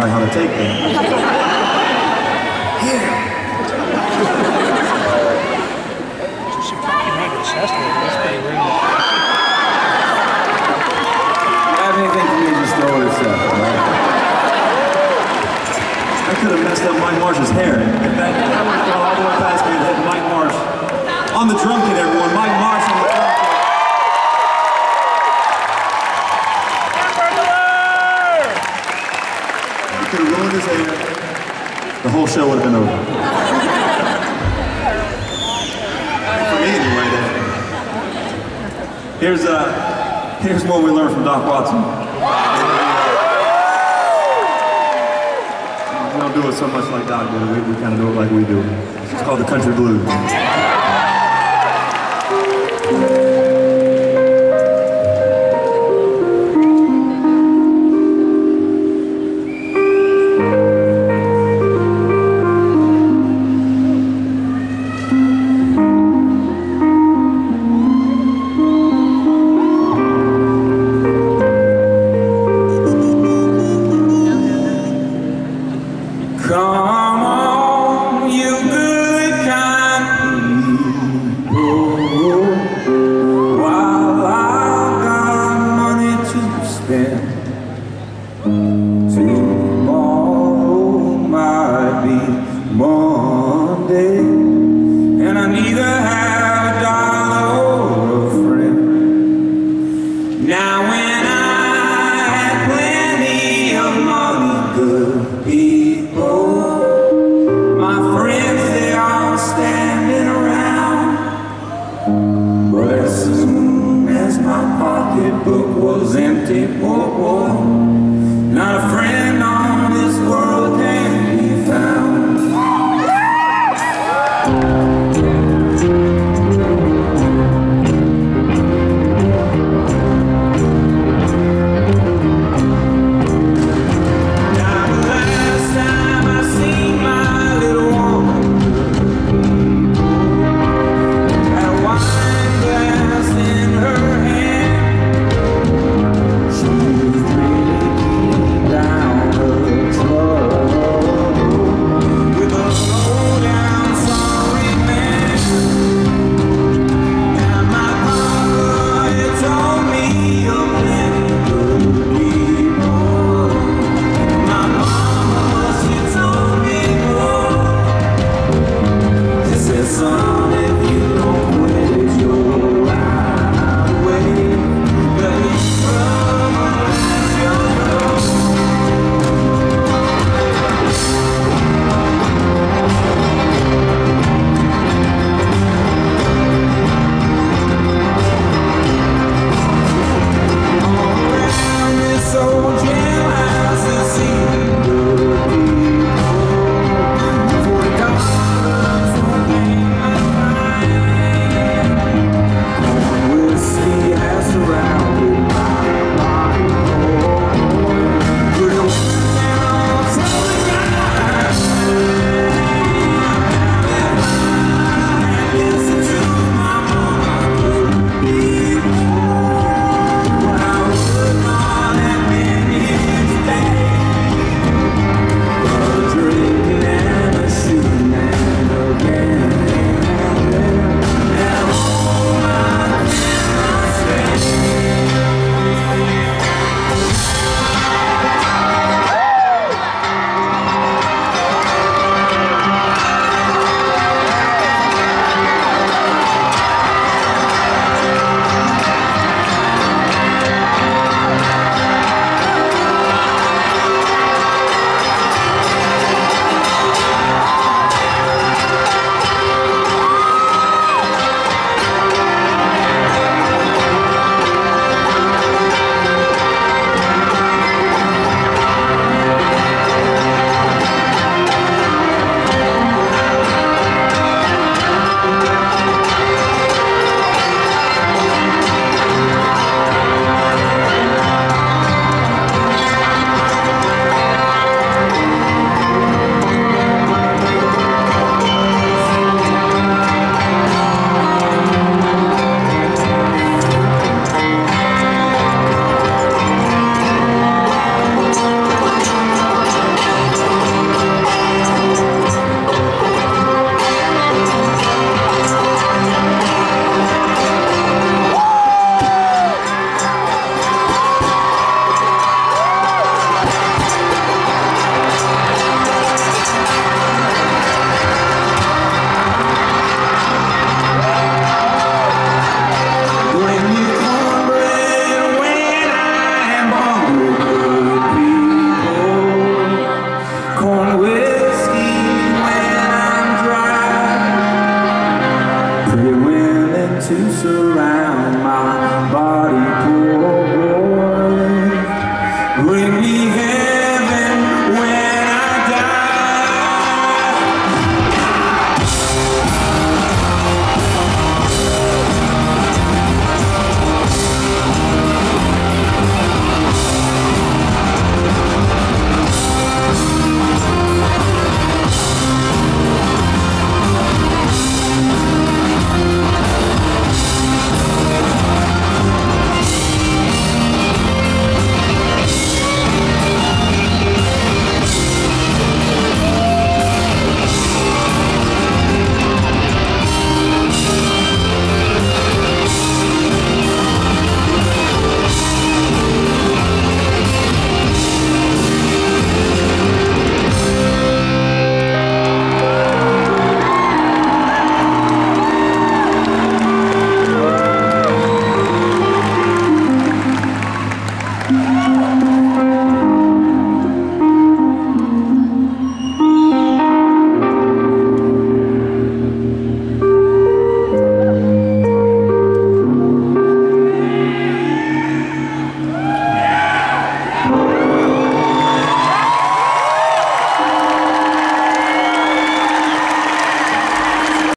Find how to take that. Here. I could have messed up Mike Marsh's hair. That, all the way past me and hit Mike Marsh. On the drum kit, everyone. Mike Marsh on the drum kit. You could have ruined his hair. The whole show would have been over. For me, anyway. Then. Here's uh, here's what we learned from Doc Watson. We don't do it so much like Doc did. We, we kind of do it like we do. It's called the country blues. But as soon as my pocketbook was empty, boy, boy, not a friend